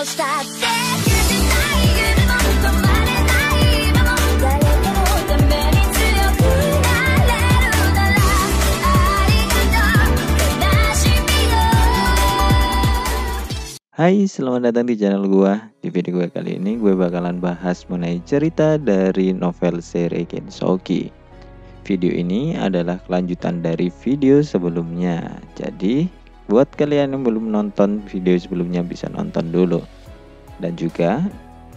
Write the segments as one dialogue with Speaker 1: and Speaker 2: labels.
Speaker 1: をしたって許せない夢も止まれない今も誰かのために強くなれるならありがとう悲しみよ
Speaker 2: Hai, selamat datang di channel gua. Di video gue kali ini gue bakalan bahas mengenai cerita dari novel seri Gensoki. Video ini adalah kelanjutan dari video sebelumnya. Jadi, buat kalian yang belum nonton video sebelumnya bisa nonton dulu. Dan juga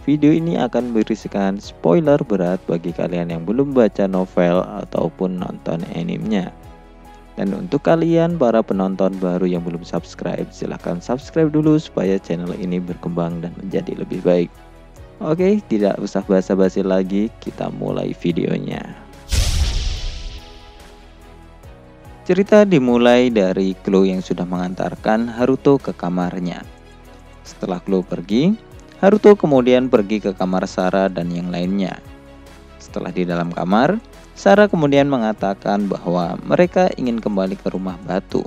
Speaker 2: video ini akan berisikan spoiler berat bagi kalian yang belum baca novel ataupun nonton animenya. Dan untuk kalian para penonton baru yang belum subscribe, silahkan subscribe dulu supaya channel ini berkembang dan menjadi lebih baik. Oke, tidak usah basa-basi lagi, kita mulai videonya. Cerita dimulai dari Chloe yang sudah mengantarkan Haruto ke kamarnya. Setelah Chloe pergi, Haruto kemudian pergi ke kamar Sarah dan yang lainnya. Setelah di dalam kamar, Sarah kemudian mengatakan bahwa mereka ingin kembali ke rumah batu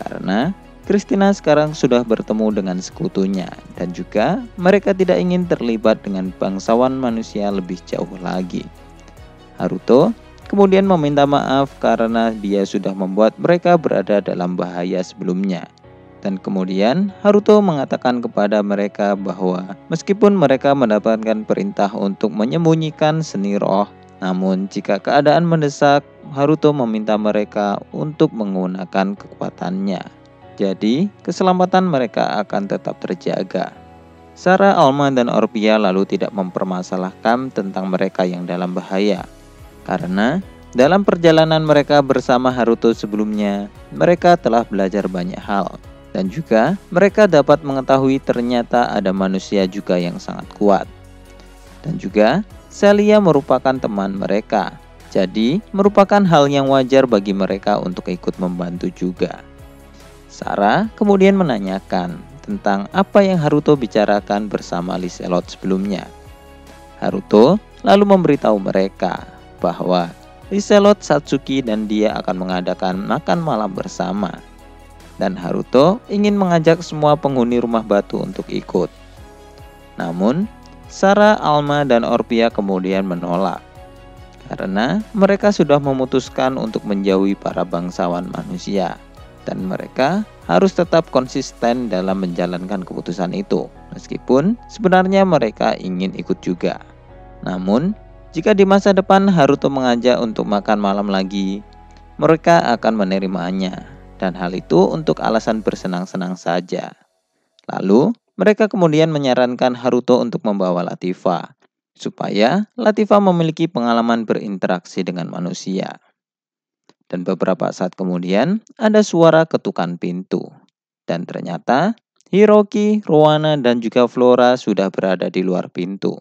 Speaker 2: karena Christina sekarang sudah bertemu dengan sekutunya dan juga mereka tidak ingin terlibat dengan bangsawan manusia lebih jauh lagi. Haruto kemudian meminta maaf karena dia sudah membuat mereka berada dalam bahaya sebelumnya. Dan kemudian Haruto mengatakan kepada mereka bahwa meskipun mereka mendapatkan perintah untuk menyembunyikan seni roh, namun jika keadaan mendesak, Haruto meminta mereka untuk menggunakan kekuatannya. Jadi, keselamatan mereka akan tetap terjaga. Sarah, Alma, dan Orpia lalu tidak mempermasalahkan tentang mereka yang dalam bahaya. Karena dalam perjalanan mereka bersama Haruto sebelumnya, mereka telah belajar banyak hal. Dan juga mereka dapat mengetahui ternyata ada manusia juga yang sangat kuat. Dan juga Celia merupakan teman mereka. Jadi, merupakan hal yang wajar bagi mereka untuk ikut membantu juga. Sarah kemudian menanyakan tentang apa yang Haruto bicarakan bersama Liselot sebelumnya. Haruto lalu memberitahu mereka bahwa Liselot, Satsuki, dan dia akan mengadakan makan malam bersama. Dan Haruto ingin mengajak semua penghuni rumah batu untuk ikut. Namun, Sarah, Alma, dan Orpia kemudian menolak karena mereka sudah memutuskan untuk menjauhi para bangsawan manusia dan mereka harus tetap konsisten dalam menjalankan keputusan itu meskipun sebenarnya mereka ingin ikut juga. Namun, jika di masa depan Haruto mengajak untuk makan malam lagi, mereka akan menerimanya dan hal itu untuk alasan bersenang-senang saja. Lalu, mereka kemudian menyarankan Haruto untuk membawa Latifa, supaya Latifa memiliki pengalaman berinteraksi dengan manusia. Dan beberapa saat kemudian, ada suara ketukan pintu. Dan ternyata, Hiroki, Rowana, dan juga Flora sudah berada di luar pintu.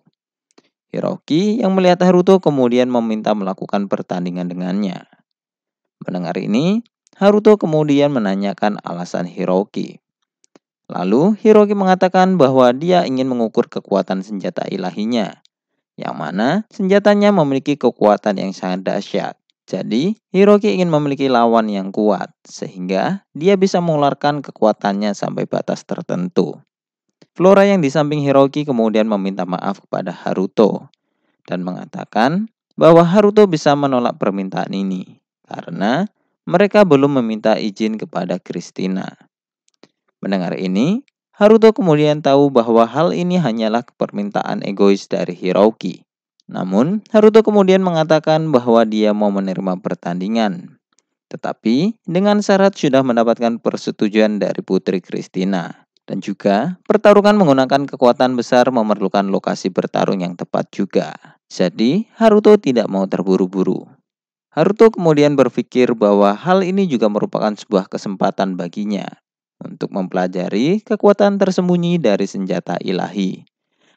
Speaker 2: Hiroki yang melihat Haruto kemudian meminta melakukan pertandingan dengannya. Mendengar ini, Haruto kemudian menanyakan alasan Hiroki. Lalu Hiroki mengatakan bahwa dia ingin mengukur kekuatan senjata ilahinya, yang mana senjatanya memiliki kekuatan yang sangat dahsyat. Jadi, Hiroki ingin memiliki lawan yang kuat, sehingga dia bisa mengeluarkan kekuatannya sampai batas tertentu. Flora yang di samping Hiroki kemudian meminta maaf kepada Haruto, dan mengatakan bahwa Haruto bisa menolak permintaan ini, karena mereka belum meminta izin kepada Christina. Mendengar ini, Haruto kemudian tahu bahwa hal ini hanyalah permintaan egois dari Hiroki. Namun, Haruto kemudian mengatakan bahwa dia mau menerima pertandingan. Tetapi, dengan syarat sudah mendapatkan persetujuan dari Putri Christina. Dan juga, pertarungan menggunakan kekuatan besar memerlukan lokasi bertarung yang tepat juga. Jadi, Haruto tidak mau terburu-buru. Haruto kemudian berpikir bahwa hal ini juga merupakan sebuah kesempatan baginya untuk mempelajari kekuatan tersembunyi dari senjata ilahi.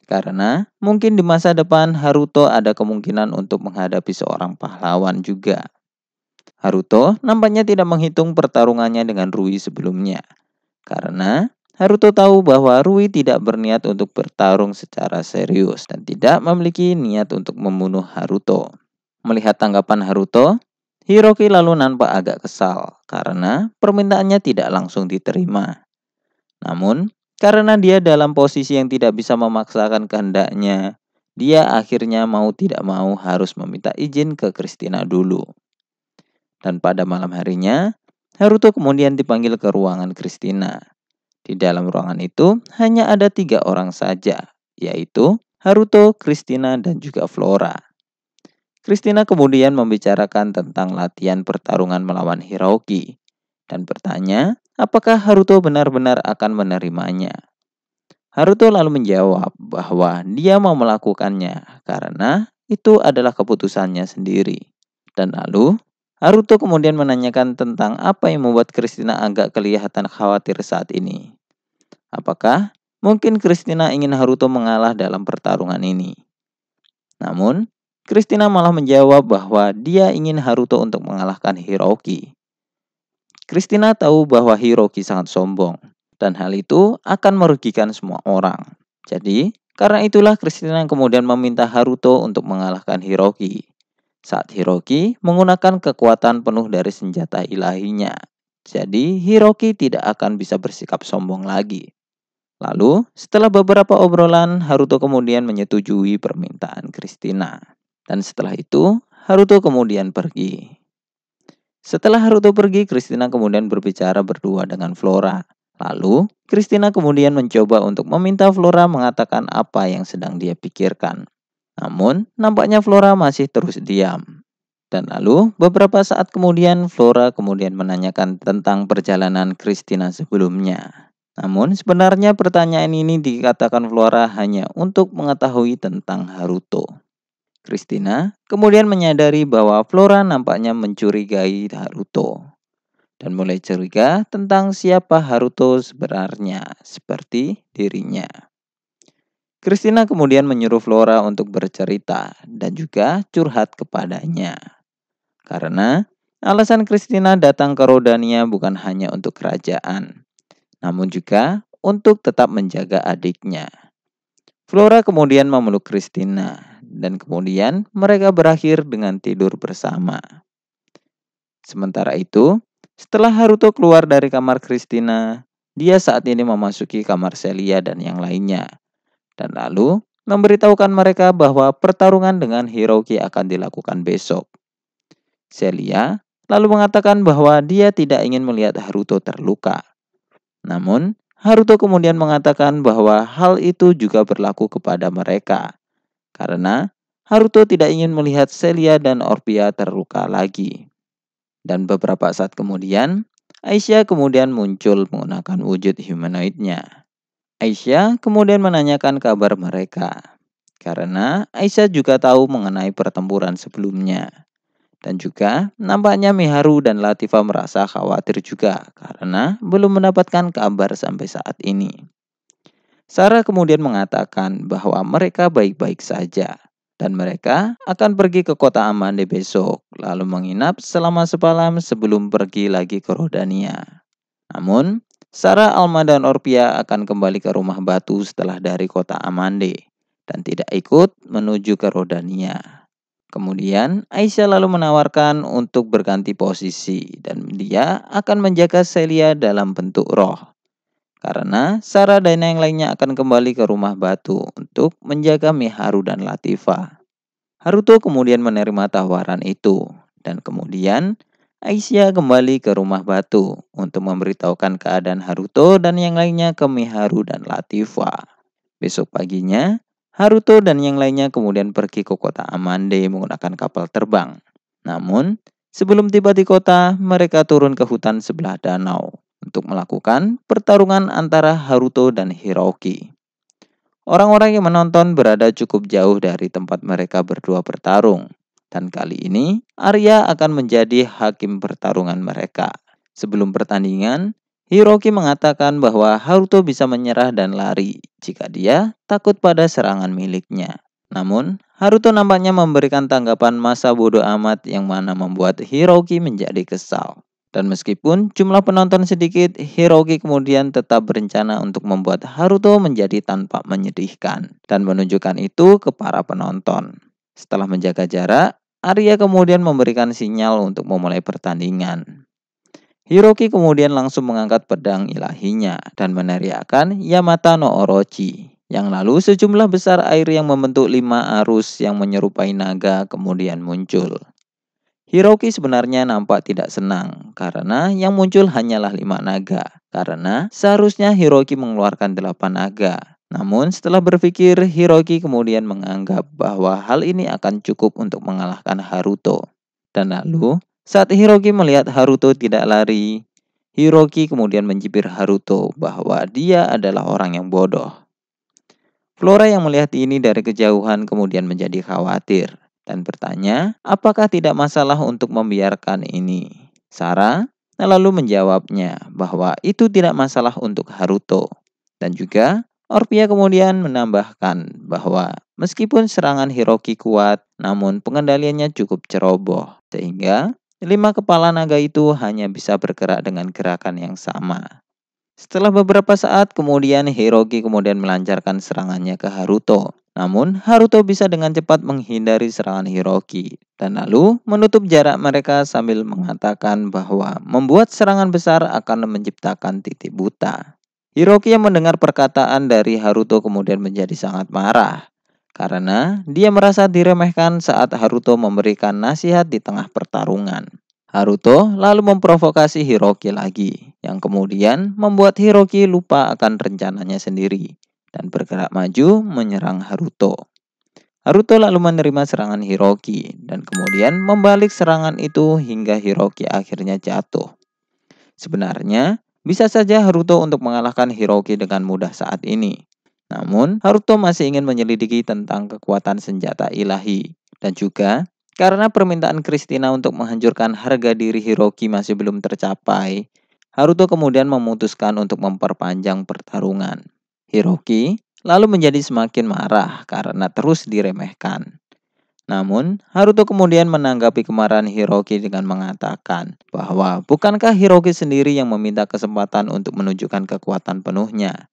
Speaker 2: Karena mungkin di masa depan Haruto ada kemungkinan untuk menghadapi seorang pahlawan juga. Haruto nampaknya tidak menghitung pertarungannya dengan Rui sebelumnya. Karena Haruto tahu bahwa Rui tidak berniat untuk bertarung secara serius dan tidak memiliki niat untuk membunuh Haruto. Melihat tanggapan Haruto, Hiroki lalu nampak agak kesal karena permintaannya tidak langsung diterima. Namun, karena dia dalam posisi yang tidak bisa memaksakan kehendaknya, dia akhirnya mau tidak mau harus meminta izin ke Christina dulu. Dan pada malam harinya, Haruto kemudian dipanggil ke ruangan Christina. Di dalam ruangan itu hanya ada tiga orang saja, yaitu Haruto, Christina, dan juga Flora. Christina kemudian membicarakan tentang latihan pertarungan melawan Hiroki dan bertanya apakah Haruto benar-benar akan menerimanya. Haruto lalu menjawab bahwa dia mau melakukannya karena itu adalah keputusannya sendiri. Dan lalu Haruto kemudian menanyakan tentang apa yang membuat Christina agak kelihatan khawatir saat ini. Apakah mungkin Christina ingin Haruto mengalah dalam pertarungan ini? Namun, Christina malah menjawab bahwa dia ingin Haruto untuk mengalahkan Hiroki. Christina tahu bahwa Hiroki sangat sombong dan hal itu akan merugikan semua orang. Jadi, karena itulah Christina kemudian meminta Haruto untuk mengalahkan Hiroki. Saat Hiroki menggunakan kekuatan penuh dari senjata ilahinya. Jadi, Hiroki tidak akan bisa bersikap sombong lagi. Lalu, setelah beberapa obrolan, Haruto kemudian menyetujui permintaan Christina. Dan setelah itu, Haruto kemudian pergi. Setelah Haruto pergi, Christina kemudian berbicara berdua dengan Flora. Lalu, Christina kemudian mencoba untuk meminta Flora mengatakan apa yang sedang dia pikirkan. Namun, nampaknya Flora masih terus diam. Dan lalu, beberapa saat kemudian, Flora kemudian menanyakan tentang perjalanan Christina sebelumnya. Namun, sebenarnya pertanyaan ini dikatakan Flora hanya untuk mengetahui tentang Haruto. Christina kemudian menyadari bahwa Flora nampaknya mencurigai Haruto dan mulai curiga tentang siapa Haruto sebenarnya seperti dirinya. Christina kemudian menyuruh Flora untuk bercerita dan juga curhat kepadanya. Karena alasan Christina datang ke Rodania bukan hanya untuk kerajaan, namun juga untuk tetap menjaga adiknya. Flora kemudian memeluk Christina dan kemudian mereka berakhir dengan tidur bersama. Sementara itu, setelah Haruto keluar dari kamar Christina, dia saat ini memasuki kamar Celia dan yang lainnya. Dan lalu memberitahukan mereka bahwa pertarungan dengan Hiroki akan dilakukan besok. Celia lalu mengatakan bahwa dia tidak ingin melihat Haruto terluka. Namun, Haruto kemudian mengatakan bahwa hal itu juga berlaku kepada mereka. Karena Haruto tidak ingin melihat Celia dan Orpia terluka lagi. Dan beberapa saat kemudian, Aisyah kemudian muncul menggunakan wujud humanoidnya. Aisyah kemudian menanyakan kabar mereka. Karena Aisyah juga tahu mengenai pertempuran sebelumnya. Dan juga nampaknya Miharu dan Latifa merasa khawatir juga karena belum mendapatkan kabar sampai saat ini. Sarah kemudian mengatakan bahwa mereka baik-baik saja dan mereka akan pergi ke kota Amande besok, lalu menginap selama sepalam sebelum pergi lagi ke Rodania. Namun, Sarah, Alma, dan Orpia akan kembali ke rumah batu setelah dari kota Amande dan tidak ikut menuju ke Rodania. Kemudian, Aisyah lalu menawarkan untuk berganti posisi dan dia akan menjaga Celia dalam bentuk roh karena Sarah dan yang lainnya akan kembali ke rumah batu untuk menjaga Miharu dan Latifa. Haruto kemudian menerima tawaran itu dan kemudian Aisyah kembali ke rumah batu untuk memberitahukan keadaan Haruto dan yang lainnya ke Miharu dan Latifa. Besok paginya, Haruto dan yang lainnya kemudian pergi ke kota Amande menggunakan kapal terbang. Namun, sebelum tiba di kota, mereka turun ke hutan sebelah danau untuk melakukan pertarungan antara Haruto dan Hiroki. Orang-orang yang menonton berada cukup jauh dari tempat mereka berdua bertarung. Dan kali ini, Arya akan menjadi hakim pertarungan mereka. Sebelum pertandingan, Hiroki mengatakan bahwa Haruto bisa menyerah dan lari jika dia takut pada serangan miliknya. Namun, Haruto nampaknya memberikan tanggapan masa bodoh amat yang mana membuat Hiroki menjadi kesal. Dan meskipun jumlah penonton sedikit, Hiroki kemudian tetap berencana untuk membuat Haruto menjadi tanpa menyedihkan dan menunjukkan itu ke para penonton. Setelah menjaga jarak, Arya kemudian memberikan sinyal untuk memulai pertandingan. Hiroki kemudian langsung mengangkat pedang ilahinya dan meneriakkan Yamata no Orochi. Yang lalu sejumlah besar air yang membentuk lima arus yang menyerupai naga kemudian muncul. Hiroki sebenarnya nampak tidak senang karena yang muncul hanyalah lima naga. Karena seharusnya Hiroki mengeluarkan delapan naga. Namun setelah berpikir, Hiroki kemudian menganggap bahwa hal ini akan cukup untuk mengalahkan Haruto. Dan lalu, saat Hiroki melihat Haruto tidak lari, Hiroki kemudian mencibir Haruto bahwa dia adalah orang yang bodoh. Flora yang melihat ini dari kejauhan kemudian menjadi khawatir dan bertanya, apakah tidak masalah untuk membiarkan ini? Sarah lalu menjawabnya bahwa itu tidak masalah untuk Haruto. Dan juga Orpia kemudian menambahkan bahwa meskipun serangan Hiroki kuat, namun pengendaliannya cukup ceroboh. Sehingga lima kepala naga itu hanya bisa bergerak dengan gerakan yang sama. Setelah beberapa saat kemudian Hiroki kemudian melancarkan serangannya ke Haruto. Namun, Haruto bisa dengan cepat menghindari serangan Hiroki dan lalu menutup jarak mereka sambil mengatakan bahwa membuat serangan besar akan menciptakan titik buta. Hiroki yang mendengar perkataan dari Haruto kemudian menjadi sangat marah karena dia merasa diremehkan saat Haruto memberikan nasihat di tengah pertarungan. Haruto lalu memprovokasi Hiroki lagi, yang kemudian membuat Hiroki lupa akan rencananya sendiri dan bergerak maju menyerang Haruto. Haruto lalu menerima serangan Hiroki dan kemudian membalik serangan itu hingga Hiroki akhirnya jatuh. Sebenarnya, bisa saja Haruto untuk mengalahkan Hiroki dengan mudah saat ini. Namun, Haruto masih ingin menyelidiki tentang kekuatan senjata ilahi dan juga karena permintaan Christina untuk menghancurkan harga diri Hiroki masih belum tercapai, Haruto kemudian memutuskan untuk memperpanjang pertarungan. Hiroki lalu menjadi semakin marah karena terus diremehkan. Namun, Haruto kemudian menanggapi kemarahan Hiroki dengan mengatakan bahwa bukankah Hiroki sendiri yang meminta kesempatan untuk menunjukkan kekuatan penuhnya,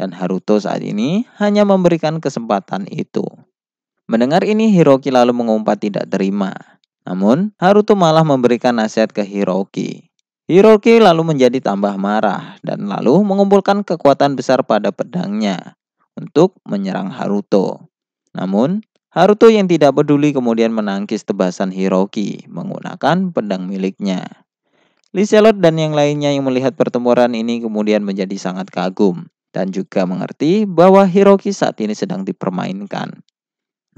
Speaker 2: dan Haruto saat ini hanya memberikan kesempatan itu. Mendengar ini, Hiroki lalu mengumpat tidak terima. Namun, Haruto malah memberikan nasihat ke Hiroki Hiroki lalu menjadi tambah marah dan lalu mengumpulkan kekuatan besar pada pedangnya untuk menyerang Haruto. Namun, Haruto yang tidak peduli kemudian menangkis tebasan Hiroki menggunakan pedang miliknya. Liselot dan yang lainnya yang melihat pertempuran ini kemudian menjadi sangat kagum dan juga mengerti bahwa Hiroki saat ini sedang dipermainkan.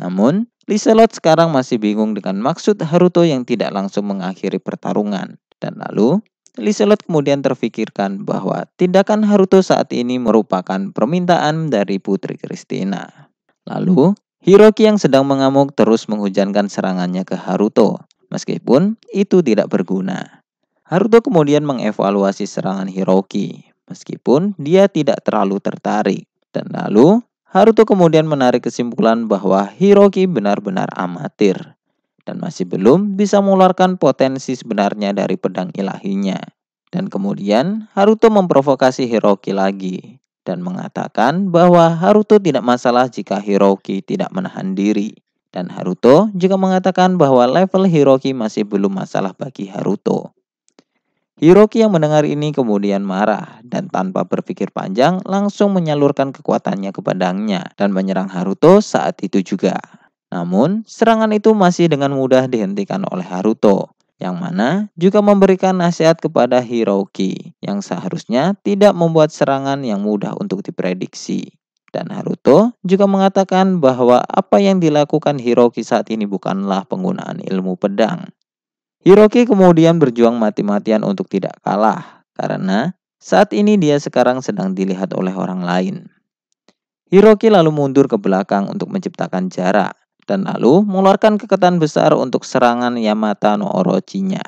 Speaker 2: Namun, Liselot sekarang masih bingung dengan maksud Haruto yang tidak langsung mengakhiri pertarungan. Dan lalu, Liselot kemudian terfikirkan bahwa tindakan Haruto saat ini merupakan permintaan dari Putri Christina. Lalu, Hiroki yang sedang mengamuk terus menghujankan serangannya ke Haruto, meskipun itu tidak berguna. Haruto kemudian mengevaluasi serangan Hiroki, meskipun dia tidak terlalu tertarik. Dan lalu, Haruto kemudian menarik kesimpulan bahwa Hiroki benar-benar amatir dan masih belum bisa mengeluarkan potensi sebenarnya dari pedang ilahinya. Dan kemudian Haruto memprovokasi Hiroki lagi dan mengatakan bahwa Haruto tidak masalah jika Hiroki tidak menahan diri. Dan Haruto juga mengatakan bahwa level Hiroki masih belum masalah bagi Haruto. Hiroki yang mendengar ini kemudian marah dan tanpa berpikir panjang langsung menyalurkan kekuatannya ke pedangnya dan menyerang Haruto saat itu juga. Namun, serangan itu masih dengan mudah dihentikan oleh Haruto, yang mana juga memberikan nasihat kepada Hiroki yang seharusnya tidak membuat serangan yang mudah untuk diprediksi. Dan Haruto juga mengatakan bahwa apa yang dilakukan Hiroki saat ini bukanlah penggunaan ilmu pedang. Hiroki kemudian berjuang mati-matian untuk tidak kalah, karena saat ini dia sekarang sedang dilihat oleh orang lain. Hiroki lalu mundur ke belakang untuk menciptakan jarak, dan lalu mengeluarkan kekuatan besar untuk serangan Yamata no Orochinya.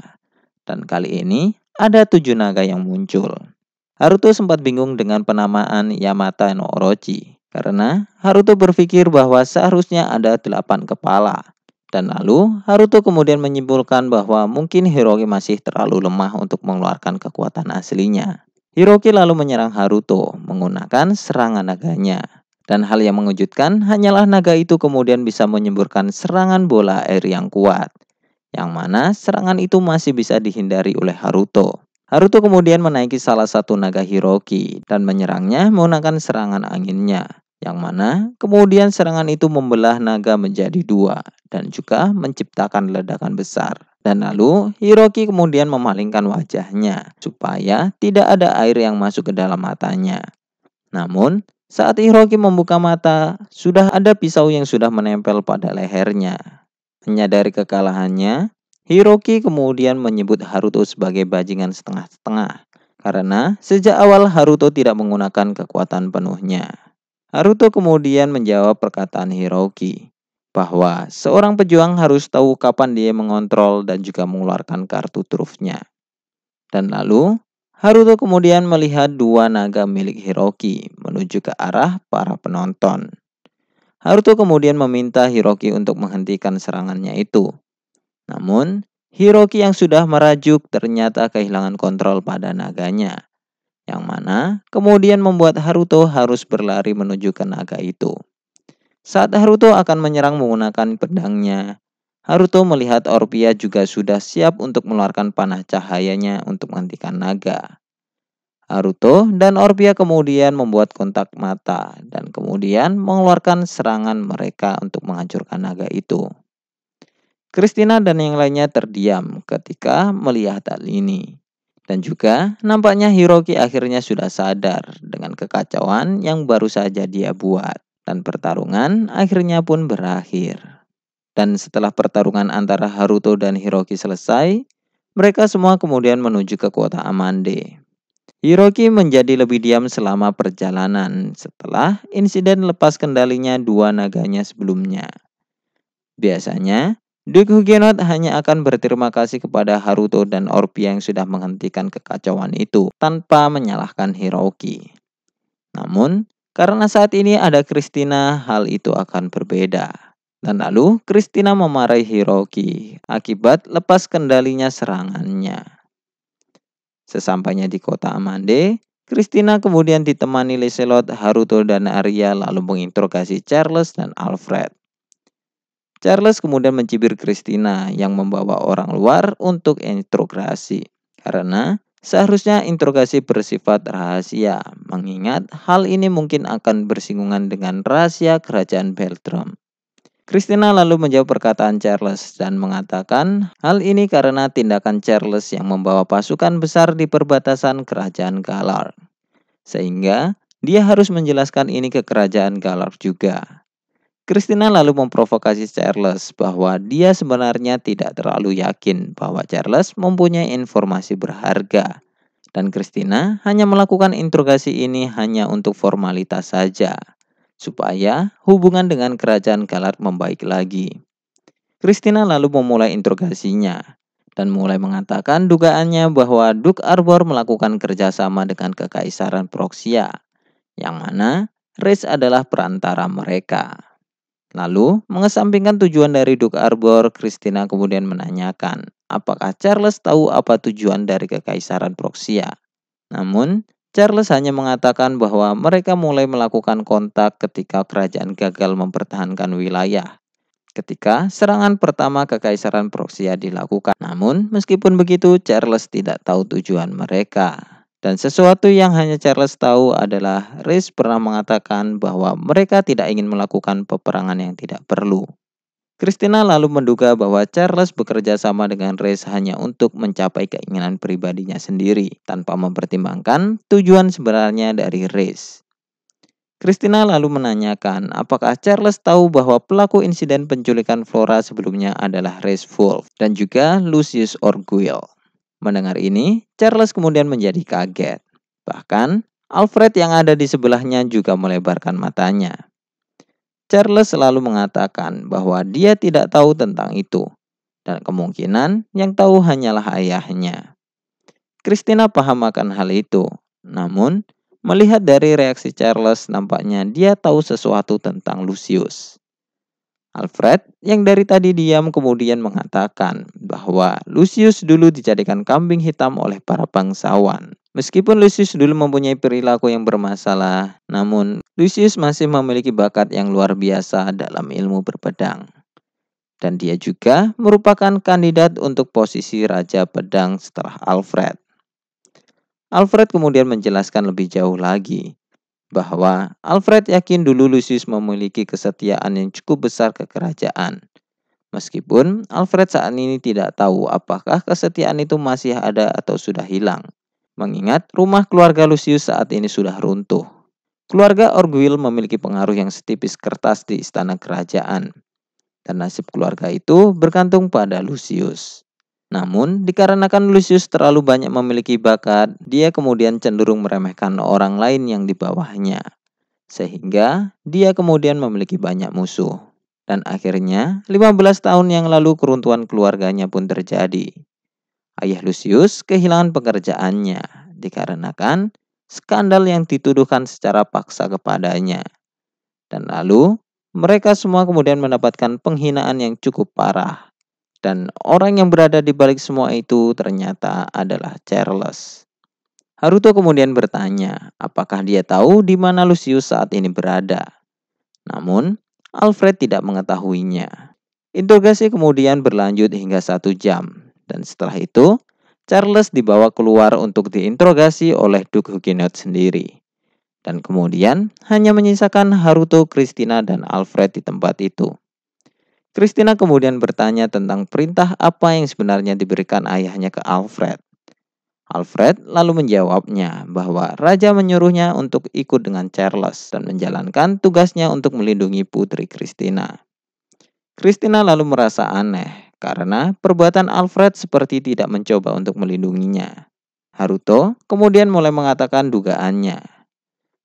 Speaker 2: Dan kali ini ada tujuh naga yang muncul. Haruto sempat bingung dengan penamaan Yamata no Orochi karena Haruto berpikir bahwa seharusnya ada delapan kepala. Dan lalu Haruto kemudian menyimpulkan bahwa mungkin Hiroki masih terlalu lemah untuk mengeluarkan kekuatan aslinya. Hiroki lalu menyerang Haruto menggunakan serangan naganya. Dan hal yang mengejutkan hanyalah naga itu kemudian bisa menyemburkan serangan bola air yang kuat. Yang mana serangan itu masih bisa dihindari oleh Haruto. Haruto kemudian menaiki salah satu naga Hiroki dan menyerangnya menggunakan serangan anginnya, yang mana kemudian serangan itu membelah naga menjadi dua dan juga menciptakan ledakan besar. Dan lalu Hiroki kemudian memalingkan wajahnya supaya tidak ada air yang masuk ke dalam matanya. Namun, saat Hiroki membuka mata, sudah ada pisau yang sudah menempel pada lehernya. Menyadari kekalahannya, Hiroki kemudian menyebut Haruto sebagai bajingan setengah-setengah karena sejak awal Haruto tidak menggunakan kekuatan penuhnya. Haruto kemudian menjawab perkataan Hiroki bahwa seorang pejuang harus tahu kapan dia mengontrol dan juga mengeluarkan kartu trufnya. Dan lalu, Haruto kemudian melihat dua naga milik Hiroki menuju ke arah para penonton. Haruto kemudian meminta Hiroki untuk menghentikan serangannya itu. Namun, Hiroki yang sudah merajuk ternyata kehilangan kontrol pada naganya, yang mana kemudian membuat Haruto harus berlari menuju ke naga itu. Saat Haruto akan menyerang menggunakan pedangnya, Haruto melihat Orpia juga sudah siap untuk mengeluarkan panah cahayanya untuk menghentikan naga. Haruto dan Orpia kemudian membuat kontak mata dan kemudian mengeluarkan serangan mereka untuk menghancurkan naga itu. Christina dan yang lainnya terdiam ketika melihat hal ini. Dan juga nampaknya Hiroki akhirnya sudah sadar dengan kekacauan yang baru saja dia buat dan pertarungan akhirnya pun berakhir. Dan setelah pertarungan antara Haruto dan Hiroki selesai, mereka semua kemudian menuju ke kota Amande. Hiroki menjadi lebih diam selama perjalanan setelah insiden lepas kendalinya dua naganya sebelumnya. Biasanya, Duke Huguenot hanya akan berterima kasih kepada Haruto dan Orpi yang sudah menghentikan kekacauan itu tanpa menyalahkan Hiroki. Namun, karena saat ini ada Christina, hal itu akan berbeda. Dan lalu Christina memarahi Hiroki akibat lepas kendalinya serangannya. Sesampainya di kota Amande, Christina kemudian ditemani Leselot, Haruto, dan Arya lalu menginterogasi Charles dan Alfred. Charles kemudian mencibir Christina yang membawa orang luar untuk interogasi karena Seharusnya interogasi bersifat rahasia, mengingat hal ini mungkin akan bersinggungan dengan rahasia kerajaan Beltram. Christina lalu menjawab perkataan Charles dan mengatakan hal ini karena tindakan Charles yang membawa pasukan besar di perbatasan kerajaan Galar. Sehingga dia harus menjelaskan ini ke kerajaan Galar juga. Christina lalu memprovokasi Charles bahwa dia sebenarnya tidak terlalu yakin bahwa Charles mempunyai informasi berharga dan Christina hanya melakukan interogasi ini hanya untuk formalitas saja, supaya hubungan dengan kerajaan Galat membaik lagi. Christina lalu memulai interogasinya, dan mulai mengatakan dugaannya bahwa Duke Arbor melakukan kerjasama dengan Kekaisaran Proxia, yang mana Reis adalah perantara mereka. Lalu, mengesampingkan tujuan dari Duke Arbor, Christina kemudian menanyakan, apakah Charles tahu apa tujuan dari Kekaisaran Proxia. Namun, Charles hanya mengatakan bahwa mereka mulai melakukan kontak ketika kerajaan gagal mempertahankan wilayah. Ketika serangan pertama Kekaisaran Proxia dilakukan. Namun, meskipun begitu, Charles tidak tahu tujuan mereka. Dan sesuatu yang hanya Charles tahu adalah Reese pernah mengatakan bahwa mereka tidak ingin melakukan peperangan yang tidak perlu. Christina lalu menduga bahwa Charles bekerja sama dengan Reese hanya untuk mencapai keinginan pribadinya sendiri tanpa mempertimbangkan tujuan sebenarnya dari Reese. Christina lalu menanyakan apakah Charles tahu bahwa pelaku insiden penculikan Flora sebelumnya adalah Reese Wolf dan juga Lucius Orguil. Mendengar ini, Charles kemudian menjadi kaget. Bahkan, Alfred yang ada di sebelahnya juga melebarkan matanya. Charles selalu mengatakan bahwa dia tidak tahu tentang itu, dan kemungkinan yang tahu hanyalah ayahnya. Christina paham akan hal itu, namun melihat dari reaksi Charles, nampaknya dia tahu sesuatu tentang Lucius. Alfred yang dari tadi diam kemudian mengatakan bahwa Lucius dulu dijadikan kambing hitam oleh para bangsawan. Meskipun Lucius dulu mempunyai perilaku yang bermasalah, namun Lucius masih memiliki bakat yang luar biasa dalam ilmu berpedang. Dan dia juga merupakan kandidat untuk posisi Raja Pedang setelah Alfred. Alfred kemudian menjelaskan lebih jauh lagi bahwa Alfred yakin dulu Lucius memiliki kesetiaan yang cukup besar ke kerajaan. Meskipun Alfred saat ini tidak tahu apakah kesetiaan itu masih ada atau sudah hilang. Mengingat rumah keluarga Lucius saat ini sudah runtuh. Keluarga Orguil memiliki pengaruh yang setipis kertas di istana kerajaan. Dan nasib keluarga itu bergantung pada Lucius. Namun, dikarenakan Lucius terlalu banyak memiliki bakat, dia kemudian cenderung meremehkan orang lain yang di bawahnya. Sehingga dia kemudian memiliki banyak musuh. Dan akhirnya, 15 tahun yang lalu keruntuhan keluarganya pun terjadi. Ayah Lucius kehilangan pekerjaannya dikarenakan skandal yang dituduhkan secara paksa kepadanya. Dan lalu, mereka semua kemudian mendapatkan penghinaan yang cukup parah. Dan orang yang berada di balik semua itu ternyata adalah Charles. Haruto kemudian bertanya, apakah dia tahu di mana Lucius saat ini berada. Namun, Alfred tidak mengetahuinya. Interogasi kemudian berlanjut hingga satu jam, dan setelah itu Charles dibawa keluar untuk diinterogasi oleh Duke Huguenot sendiri. Dan kemudian hanya menyisakan Haruto, Christina, dan Alfred di tempat itu. Christina kemudian bertanya tentang perintah apa yang sebenarnya diberikan ayahnya ke Alfred. Alfred lalu menjawabnya bahwa raja menyuruhnya untuk ikut dengan Charles dan menjalankan tugasnya untuk melindungi putri Christina. Christina lalu merasa aneh karena perbuatan Alfred seperti tidak mencoba untuk melindunginya. Haruto kemudian mulai mengatakan dugaannya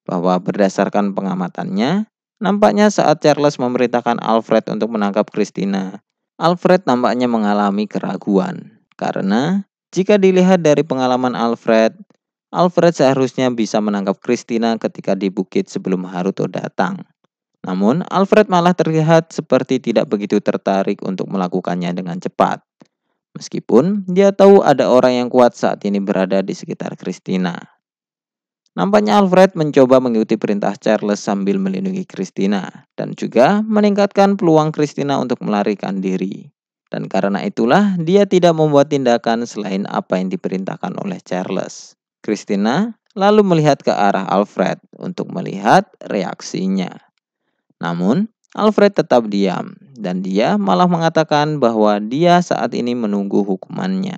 Speaker 2: bahwa berdasarkan pengamatannya, nampaknya saat Charles memerintahkan Alfred untuk menangkap Christina, Alfred nampaknya mengalami keraguan karena jika dilihat dari pengalaman Alfred, Alfred seharusnya bisa menangkap Christina ketika di bukit sebelum Haruto datang. Namun, Alfred malah terlihat seperti tidak begitu tertarik untuk melakukannya dengan cepat. Meskipun dia tahu ada orang yang kuat saat ini berada di sekitar Christina. Nampaknya Alfred mencoba mengikuti perintah Charles sambil melindungi Christina dan juga meningkatkan peluang Christina untuk melarikan diri. Dan karena itulah dia tidak membuat tindakan selain apa yang diperintahkan oleh Charles. Christina lalu melihat ke arah Alfred untuk melihat reaksinya. Namun, Alfred tetap diam dan dia malah mengatakan bahwa dia saat ini menunggu hukumannya.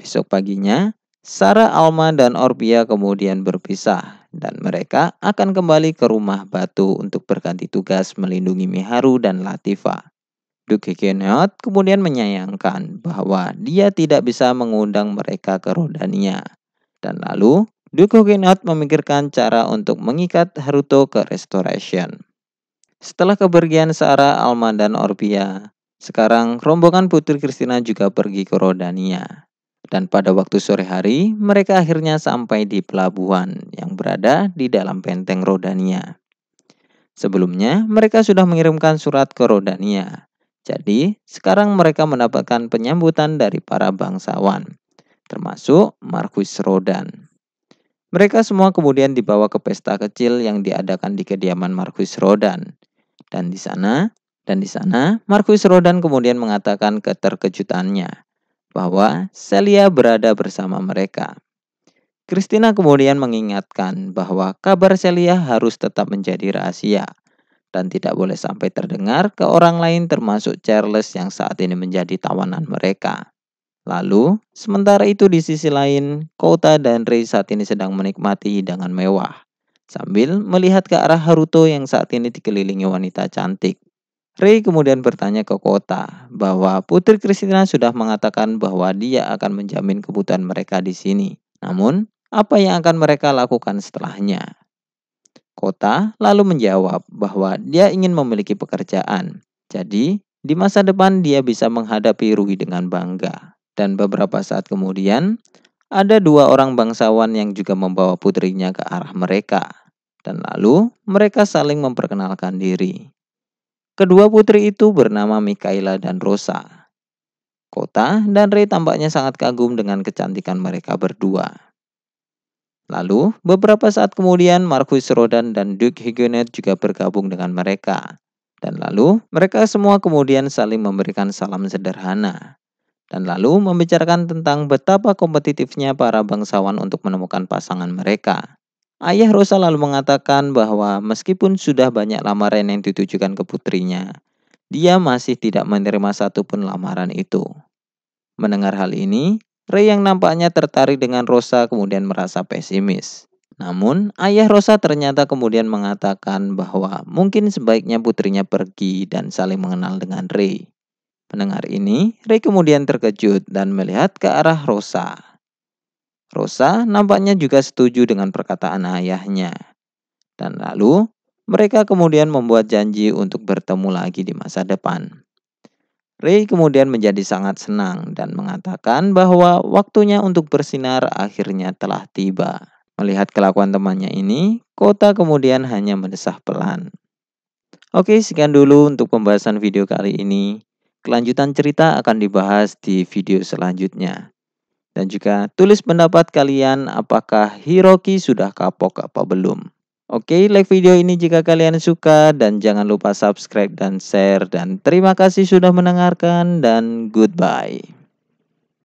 Speaker 2: Besok paginya, Sarah, Alma, dan Orbia kemudian berpisah dan mereka akan kembali ke rumah batu untuk berganti tugas melindungi Miharu dan Latifa. Duke Huguenot kemudian menyayangkan bahwa dia tidak bisa mengundang mereka ke Rodania. Dan lalu, Duke Huguenot memikirkan cara untuk mengikat Haruto ke Restoration. Setelah kepergian Sarah, Alma, dan Orbia, sekarang rombongan Putri Kristina juga pergi ke Rodania. Dan pada waktu sore hari, mereka akhirnya sampai di pelabuhan yang berada di dalam benteng Rodania. Sebelumnya, mereka sudah mengirimkan surat ke Rodania jadi, sekarang mereka mendapatkan penyambutan dari para bangsawan, termasuk Marquis Rodan. Mereka semua kemudian dibawa ke pesta kecil yang diadakan di kediaman Marquis Rodan. Dan di sana, dan di sana, Marquis Rodan kemudian mengatakan keterkejutannya bahwa Celia berada bersama mereka. Christina kemudian mengingatkan bahwa kabar Celia harus tetap menjadi rahasia dan tidak boleh sampai terdengar ke orang lain termasuk Charles yang saat ini menjadi tawanan mereka. Lalu, sementara itu di sisi lain, Kota dan Rei saat ini sedang menikmati hidangan mewah, sambil melihat ke arah Haruto yang saat ini dikelilingi wanita cantik. Rei kemudian bertanya ke Kota bahwa Putri Christina sudah mengatakan bahwa dia akan menjamin kebutuhan mereka di sini. Namun, apa yang akan mereka lakukan setelahnya? Kota lalu menjawab bahwa dia ingin memiliki pekerjaan. Jadi, di masa depan dia bisa menghadapi Rui dengan bangga. Dan beberapa saat kemudian, ada dua orang bangsawan yang juga membawa putrinya ke arah mereka. Dan lalu, mereka saling memperkenalkan diri. Kedua putri itu bernama Mikaela dan Rosa. Kota dan Ray tampaknya sangat kagum dengan kecantikan mereka berdua. Lalu, beberapa saat kemudian Marcus Rodan dan Duke Huguenot juga bergabung dengan mereka. Dan lalu, mereka semua kemudian saling memberikan salam sederhana. dan lalu membicarakan tentang betapa kompetitifnya para bangsawan untuk menemukan pasangan mereka. Ayah Rosa lalu mengatakan bahwa meskipun sudah banyak lamaran yang ditujukan ke putrinya, dia masih tidak menerima satupun lamaran itu. Mendengar hal ini, Ray yang nampaknya tertarik dengan Rosa kemudian merasa pesimis. Namun, ayah Rosa ternyata kemudian mengatakan bahwa mungkin sebaiknya putrinya pergi dan saling mengenal dengan Ray. Mendengar ini, Ray kemudian terkejut dan melihat ke arah Rosa. Rosa nampaknya juga setuju dengan perkataan ayahnya. Dan lalu, mereka kemudian membuat janji untuk bertemu lagi di masa depan. Ray kemudian menjadi sangat senang dan mengatakan bahwa waktunya untuk bersinar akhirnya telah tiba. Melihat kelakuan temannya ini, kota kemudian hanya mendesah pelan. Oke, sekian dulu untuk pembahasan video kali ini. Kelanjutan cerita akan dibahas di video selanjutnya. Dan juga tulis pendapat kalian apakah Hiroki sudah kapok apa belum. Oke, like video ini jika kalian suka dan jangan lupa subscribe dan share dan terima kasih sudah mendengarkan dan goodbye.